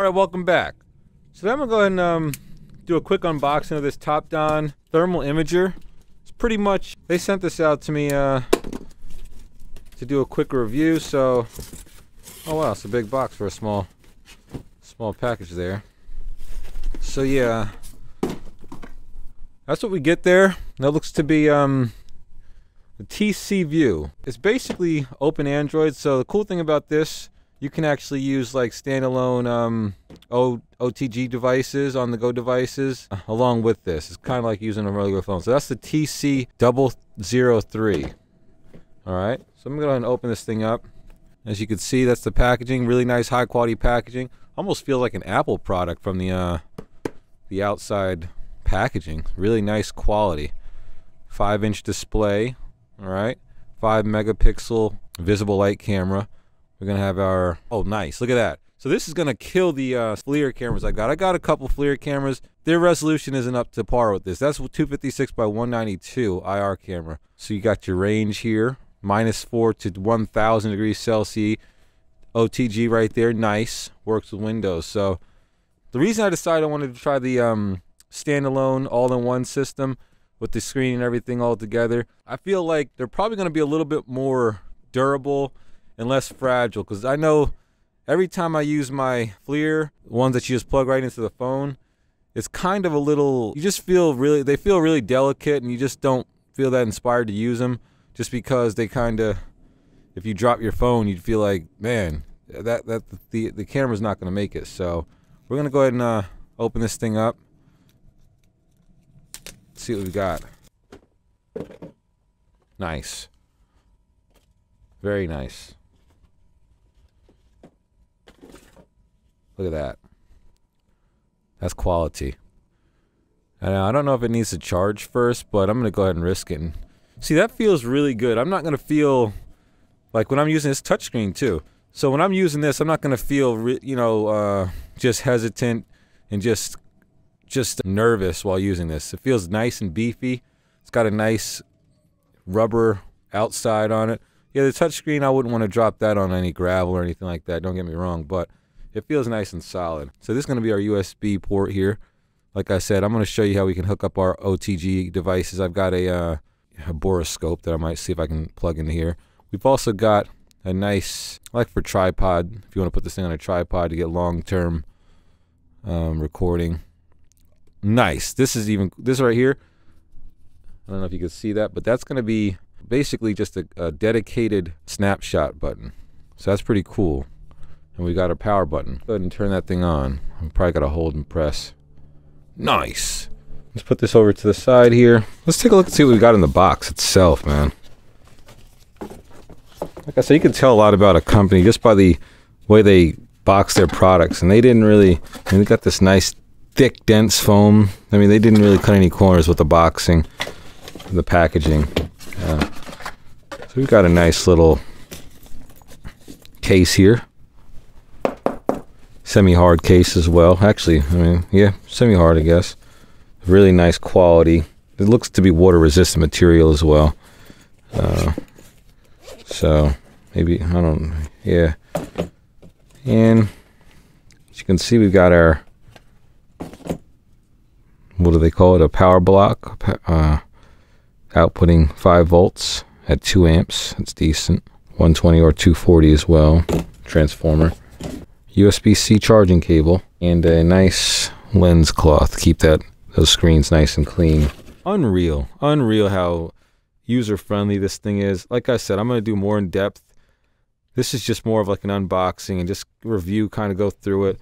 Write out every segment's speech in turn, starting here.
All right, welcome back. So I'm gonna go ahead and um, do a quick unboxing of this Topdon thermal imager. It's pretty much they sent this out to me uh, to do a quick review. So, oh wow, it's a big box for a small small package there. So yeah, that's what we get there. That looks to be um, the TC View. It's basically open Android. So the cool thing about this you can actually use like standalone um, o- OTG devices on the go devices along with this. It's kind of like using a regular phone. So that's the TC 003. All right, so I'm gonna go ahead and open this thing up. As you can see, that's the packaging. Really nice, high quality packaging. Almost feels like an Apple product from the uh, the outside packaging. Really nice quality. Five inch display. All right, five megapixel visible light camera. We're gonna have our oh nice look at that. So this is gonna kill the uh, FLIR cameras I got. I got a couple FLIR cameras. Their resolution isn't up to par with this. That's 256 by 192 IR camera. So you got your range here, minus four to 1,000 degrees Celsius. OTG right there, nice. Works with Windows. So the reason I decided I wanted to try the um, standalone all-in-one system with the screen and everything all together, I feel like they're probably going to be a little bit more durable and less fragile because I know every time I use my FLIR, ones that you just plug right into the phone, it's kind of a little, you just feel really, they feel really delicate and you just don't feel that inspired to use them just because they kind of, if you drop your phone, you'd feel like, man, that, that the, the camera's not going to make it. So we're going to go ahead and uh, open this thing up. See what we got. Nice. Very nice. Look at that. That's quality. And I don't know if it needs to charge first, but I'm going to go ahead and risk it. See, that feels really good. I'm not going to feel like when I'm using this touchscreen too. So when I'm using this, I'm not going to feel, you know, uh, just hesitant and just just nervous while using this. It feels nice and beefy. It's got a nice rubber outside on it. Yeah, the touchscreen, I wouldn't want to drop that on any gravel or anything like that. Don't get me wrong, but it feels nice and solid. So this is going to be our USB port here. Like I said, I'm going to show you how we can hook up our OTG devices. I've got a, uh, a borescope that I might see if I can plug in here. We've also got a nice, like for tripod, if you want to put this thing on a tripod to get long-term um, recording. Nice. This is even, this right here, I don't know if you can see that, but that's going to be basically just a, a dedicated snapshot button. So that's pretty cool and we got a power button. Go ahead and turn that thing on. I'm probably to hold and press. Nice. Let's put this over to the side here. Let's take a look and see what we got in the box itself, man. Like I said, you can tell a lot about a company just by the way they box their products. And they didn't really, I mean, they got this nice, thick, dense foam. I mean, they didn't really cut any corners with the boxing, the packaging. Uh, so we've got a nice little case here semi-hard case as well. Actually, I mean, yeah, semi-hard, I guess. Really nice quality. It looks to be water-resistant material as well. Uh, so maybe I don't. Yeah, and as you can see, we've got our what do they call it? A power block, uh, outputting five volts at two amps. That's decent. 120 or 240 as well. Transformer. USB-C charging cable, and a nice lens cloth. Keep that those screens nice and clean. Unreal, unreal how user-friendly this thing is. Like I said, I'm going to do more in depth. This is just more of like an unboxing and just review, kind of go through it.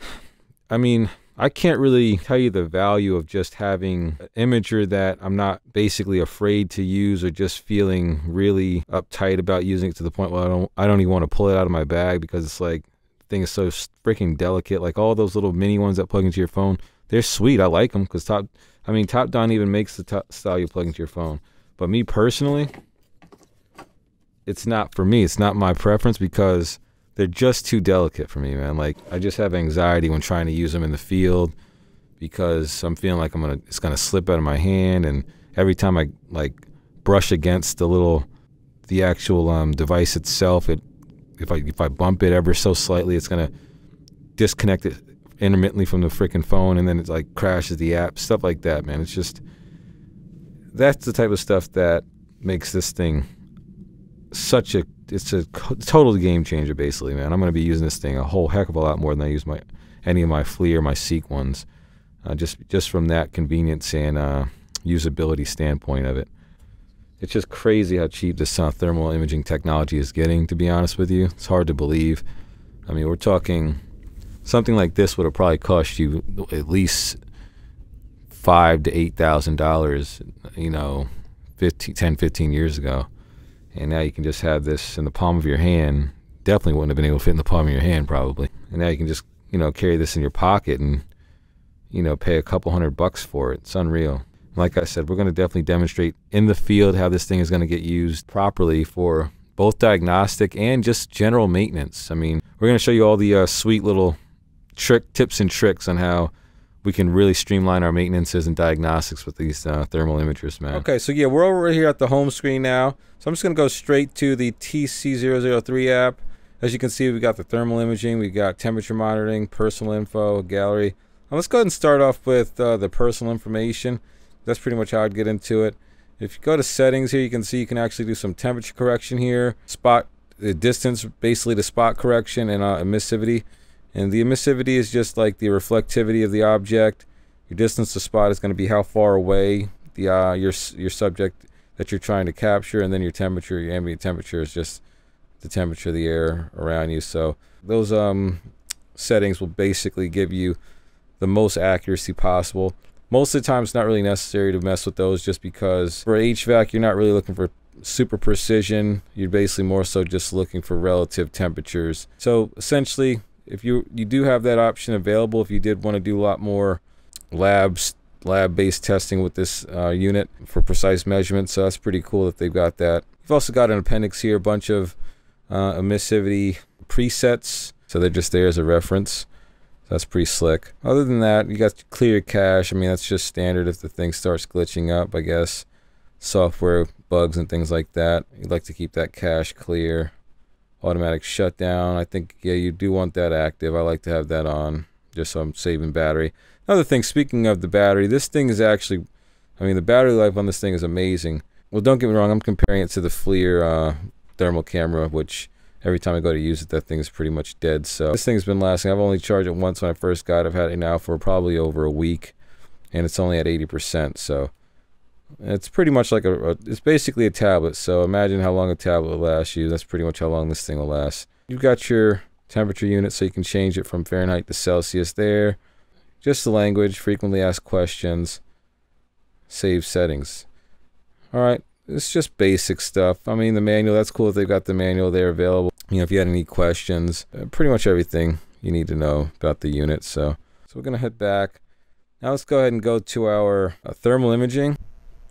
I mean, I can't really tell you the value of just having an imager that I'm not basically afraid to use or just feeling really uptight about using it to the point where I don't I don't even want to pull it out of my bag because it's like thing is so freaking delicate. Like all those little mini ones that plug into your phone, they're sweet. I like them because top I mean Topdon even makes the top style you plug into your phone. But me personally, it's not for me. It's not my preference because they're just too delicate for me, man. Like I just have anxiety when trying to use them in the field because I'm feeling like I'm gonna it's gonna slip out of my hand, and every time I like brush against the little the actual um, device itself, it if I if I bump it ever so slightly, it's gonna disconnect it intermittently from the freaking phone, and then it like crashes the app, stuff like that, man. It's just that's the type of stuff that makes this thing such a it's a total game changer basically man. I'm going to be using this thing a whole heck of a lot more than i use my any of my FLIR or my seek ones. Uh, just just from that convenience and uh, usability standpoint of it. It's just crazy how cheap this uh, thermal imaging technology is getting to be honest with you. It's hard to believe. I mean we're talking something like this would have probably cost you at least five to eight thousand dollars you know 15, 10 15 years ago and now you can just have this in the palm of your hand. Definitely wouldn't have been able to fit in the palm of your hand, probably. And now you can just, you know, carry this in your pocket and, you know, pay a couple hundred bucks for it. It's unreal. Like I said, we're going to definitely demonstrate in the field how this thing is going to get used properly for both diagnostic and just general maintenance. I mean, we're going to show you all the uh, sweet little trick tips and tricks on how we can really streamline our maintenances and diagnostics with these uh, thermal imagers, man. Okay, so yeah, we're over here at the home screen now. So I'm just going to go straight to the TC003 app. As you can see, we've got the thermal imaging, we've got temperature monitoring, personal info, gallery. Now let's go ahead and start off with uh, the personal information. That's pretty much how I'd get into it. If you go to settings here, you can see you can actually do some temperature correction here, spot the distance, basically the spot correction and uh, emissivity. And the emissivity is just like the reflectivity of the object. Your distance to spot is going to be how far away the uh, your your subject that you're trying to capture, and then your temperature, your ambient temperature is just the temperature of the air around you. So those um, settings will basically give you the most accuracy possible. Most of the time, it's not really necessary to mess with those just because for HVAC, you're not really looking for super precision. You're basically more so just looking for relative temperatures. So essentially, if you you do have that option available if you did want to do a lot more labs lab-based testing with this uh, unit for precise measurements so that's pretty cool that they've got that. You've also got an appendix here a bunch of uh, emissivity presets so they're just there as a reference. That's pretty slick. Other than that you got clear cache. I mean that's just standard if the thing starts glitching up i guess. Software bugs and things like that. You'd like to keep that cache clear automatic shutdown. I think, yeah, you do want that active. I like to have that on just so I'm saving battery. Another thing, speaking of the battery, this thing is actually, I mean, the battery life on this thing is amazing. Well, don't get me wrong, I'm comparing it to the FLIR uh, thermal camera, which every time I go to use it, that thing is pretty much dead. So this thing's been lasting. I've only charged it once when I first got it. I've had it now for probably over a week, and it's only at 80%. So it's pretty much like a, a, it's basically a tablet. So imagine how long a tablet will last you. That's pretty much how long this thing will last. You've got your temperature unit, so you can change it from Fahrenheit to Celsius there. Just the language, frequently asked questions, save settings. All right, it's just basic stuff. I mean, the manual, that's cool if they've got the manual there available. You know, if you had any questions, uh, pretty much everything you need to know about the unit. So, so we're going to head back. Now let's go ahead and go to our uh, thermal imaging.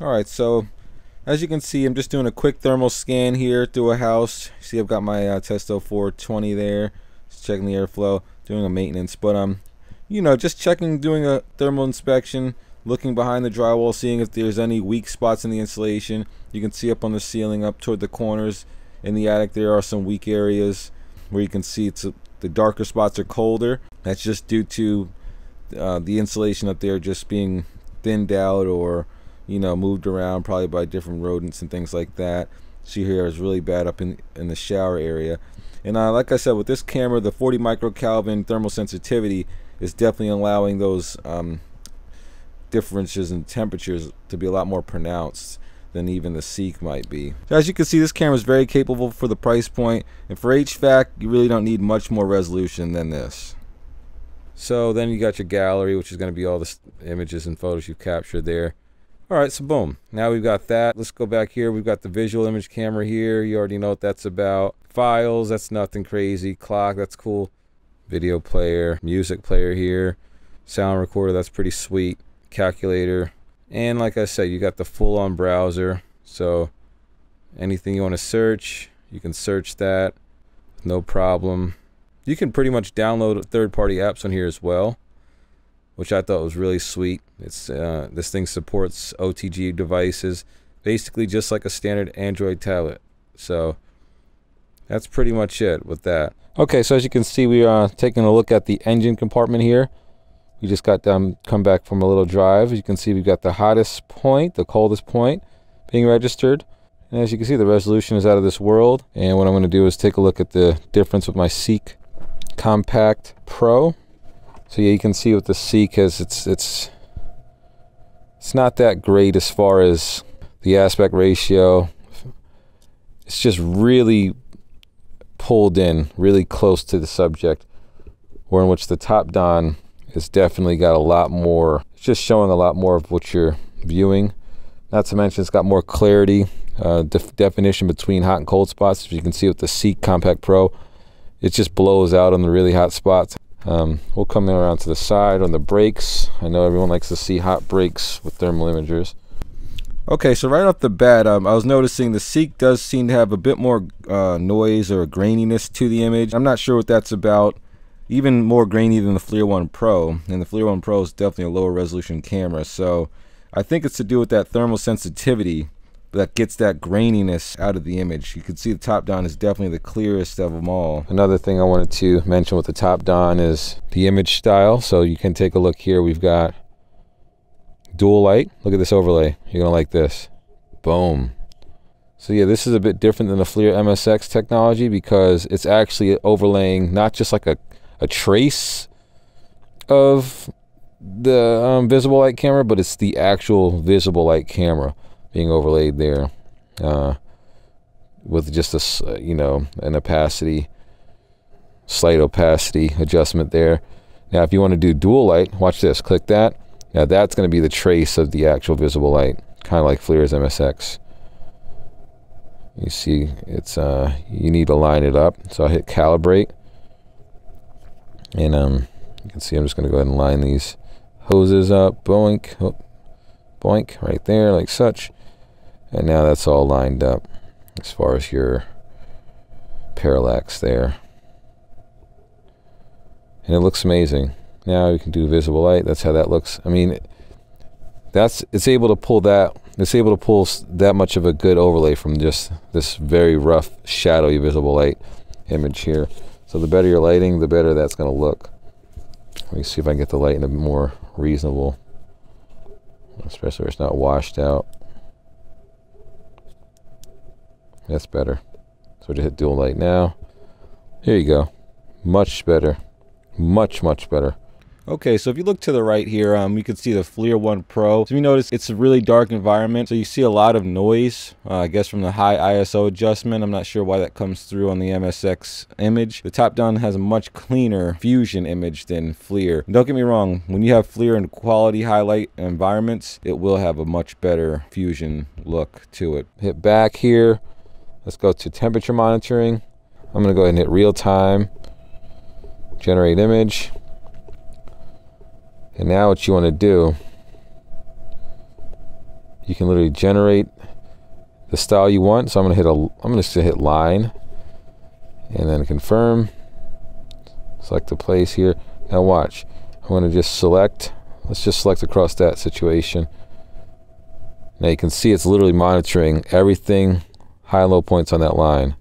Alright, so as you can see, I'm just doing a quick thermal scan here through a house. See, I've got my uh, Testo 420 there. Just checking the airflow, doing a maintenance. But, um, you know, just checking, doing a thermal inspection, looking behind the drywall, seeing if there's any weak spots in the insulation. You can see up on the ceiling, up toward the corners in the attic, there are some weak areas where you can see it's a, the darker spots are colder. That's just due to uh, the insulation up there just being thinned out or you know, moved around probably by different rodents and things like that. See here is really bad up in in the shower area. And uh, like I said, with this camera, the 40 microkelvin thermal sensitivity is definitely allowing those um, differences in temperatures to be a lot more pronounced than even the Seek might be. So as you can see, this camera is very capable for the price point, and for HVAC, you really don't need much more resolution than this. So then you got your gallery, which is going to be all the images and photos you've captured there. All right, so boom. Now we've got that. Let's go back here. We've got the visual image camera here. You already know what that's about. Files, that's nothing crazy. Clock, that's cool. Video player, music player here. Sound recorder, that's pretty sweet. Calculator. And like I said, you got the full-on browser. So anything you want to search, you can search that. No problem. You can pretty much download third-party apps on here as well which I thought was really sweet. It's uh, this thing supports OTG devices, basically just like a standard Android tablet. So that's pretty much it with that. Okay, so as you can see, we are taking a look at the engine compartment here. We just got them come back from a little drive. As you can see, we've got the hottest point, the coldest point being registered. And as you can see, the resolution is out of this world. And what I'm going to do is take a look at the difference with my Seek Compact Pro. So yeah, you can see with the Seek as it's it's it's not that great as far as the aspect ratio. It's just really pulled in, really close to the subject. Where in which the Topdon it's definitely got a lot more, it's just showing a lot more of what you're viewing. Not to mention, it's got more clarity, uh, def definition between hot and cold spots. As you can see with the Seek Compact Pro, it just blows out on the really hot spots. Um, we'll come around to the side on the brakes. I know everyone likes to see hot brakes with thermal imagers. Okay, so right off the bat, um, I was noticing the Seek does seem to have a bit more uh, noise or graininess to the image. I'm not sure what that's about even more grainy than the FLIR One Pro, and the FLIR One Pro is definitely a lower resolution camera. So I think it's to do with that thermal sensitivity that gets that graininess out of the image. You can see the Topdon is definitely the clearest of them all. Another thing I wanted to mention with the Topdon is the image style. So you can take a look here. We've got dual light. Look at this overlay. You're gonna like this. Boom. So yeah, this is a bit different than the FLIR MSX technology because it's actually overlaying not just like a a trace of the um, visible light camera, but it's the actual visible light camera being overlaid there uh, with just a you know an opacity, slight opacity adjustment there. Now, if you want to do dual light, watch this. Click that. Now that's going to be the trace of the actual visible light, kind of like FLIR's MSX. You see, it's uh, you need to line it up. So I hit calibrate. And um, you can see I'm just going to go ahead and line these hoses up. Boink. Oh, boink. Right there, like such. And now that's all lined up as far as your parallax there. And it looks amazing. Now you can do visible light. That's how that looks. I mean, that's it's able to pull that. It's able to pull that much of a good overlay from just this very rough, shadowy visible light image here. So the better your lighting, the better that's going to look. Let me see if I can get the light in a more reasonable, especially where it's not washed out. That's better. So just hit dual light now. Here you go. Much better. Much, much better. Okay, so if you look to the right here, um, you can see the FLIR One Pro. So you notice it's a really dark environment, so you see a lot of noise, uh, I guess from the high ISO adjustment. I'm not sure why that comes through on the MSX image. The Topdon has a much cleaner fusion image than FLIR. Don't get me wrong, when you have FLIR in quality highlight environments, it will have a much better fusion look to it. Hit back here. Let's go to temperature monitoring. I'm gonna go ahead and hit real time, generate image. And now what you want to do, you can literally generate the style you want. So I'm gonna hit a, I'm gonna just hit line, and then confirm. Select the place here. Now watch. I'm gonna just select. Let's just select across that situation. Now you can see it's literally monitoring everything, high and low points on that line,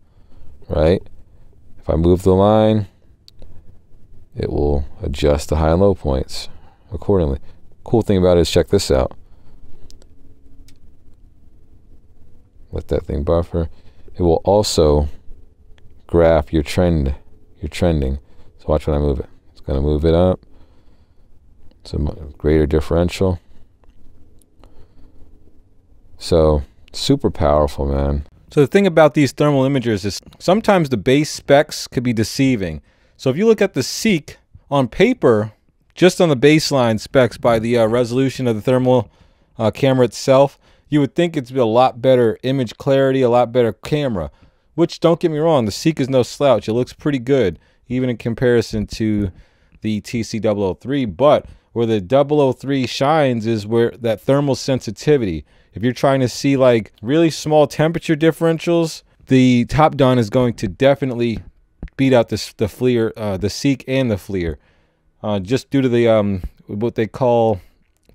right? If I move the line, it will adjust the high and low points accordingly. Cool thing about it is check this out. Let that thing buffer. It will also graph your trend, your trending. So watch when I move it. It's going to move it up. It's a greater differential. So super powerful, man. So the thing about these thermal imagers is sometimes the base specs could be deceiving. So if you look at the Seek on paper, just on the baseline specs by the uh, resolution of the thermal uh, camera itself, you would think it's a lot better image clarity, a lot better camera. Which, don't get me wrong, the Seek is no slouch. It looks pretty good, even in comparison to the TC003. But where the 003 shines is where that thermal sensitivity. If you're trying to see like really small temperature differentials, the Topdon is going to definitely beat out the the FLIR, uh, the Seek and the FLIR, uh, just due to the um, what they call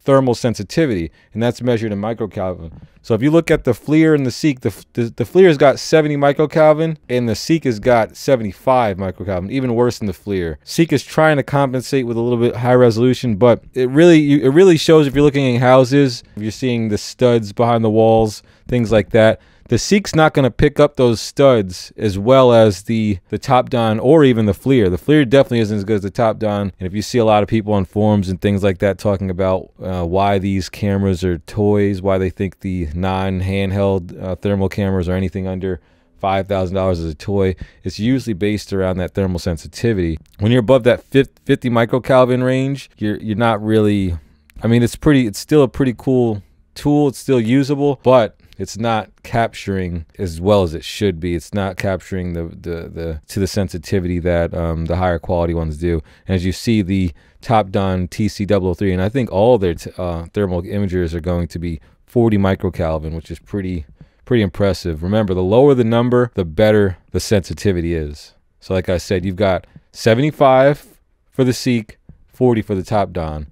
thermal sensitivity, and that's measured in microkelvin. So if you look at the FLIR and the Seek, the, the, the FLIR's got 70 microkelvin, and the Seek has got 75 microkelvin, even worse than the FLIR. Seek is trying to compensate with a little bit high resolution, but it really it really shows if you're looking at houses, if you're seeing the studs behind the walls, things like that the Seek's not going to pick up those studs as well as the the Topdon or even the FLIR. The FLIR definitely isn't as good as the Topdon. And if you see a lot of people on forums and things like that talking about uh, why these cameras are toys, why they think the non-handheld uh, thermal cameras or anything under $5,000 as a toy, it's usually based around that thermal sensitivity. When you're above that 50 microkelvin range, you're you're not really I mean, it's pretty it's still a pretty cool tool. It's still usable, but it's not capturing as well as it should be. It's not capturing the the, the to the sensitivity that um, the higher quality ones do. And as you see, the Topdon TC003, and I think all their uh, thermal imagers are going to be 40 microkelvin, which is pretty pretty impressive. Remember, the lower the number, the better the sensitivity is. So, like I said, you've got 75 for the Seek, 40 for the Topdon.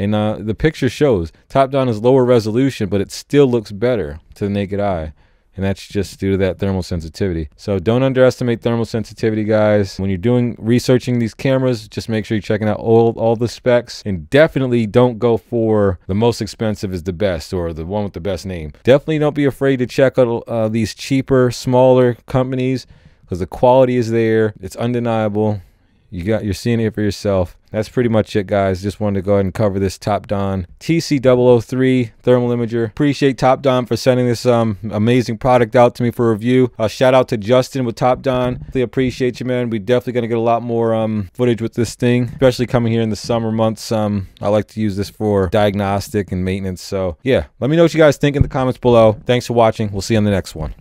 And uh, the picture shows Topdon is lower resolution, but it still looks better to the naked eye. And that's just due to that thermal sensitivity. So don't underestimate thermal sensitivity, guys. When you're doing researching these cameras, just make sure you're checking out all, all the specs. And definitely don't go for the most expensive is the best or the one with the best name. Definitely don't be afraid to check out uh, these cheaper, smaller companies because the quality is there. It's undeniable. You got you're seeing it for yourself. That's pretty much it, guys. Just wanted to go ahead and cover this Topdon TC003 thermal imager. Appreciate Topdon for sending this um amazing product out to me for review. Uh, shout out to Justin with Topdon. Really appreciate you, man. We definitely gonna get a lot more um footage with this thing, especially coming here in the summer months. Um, I like to use this for diagnostic and maintenance. So yeah, let me know what you guys think in the comments below. Thanks for watching. We'll see you on the next one.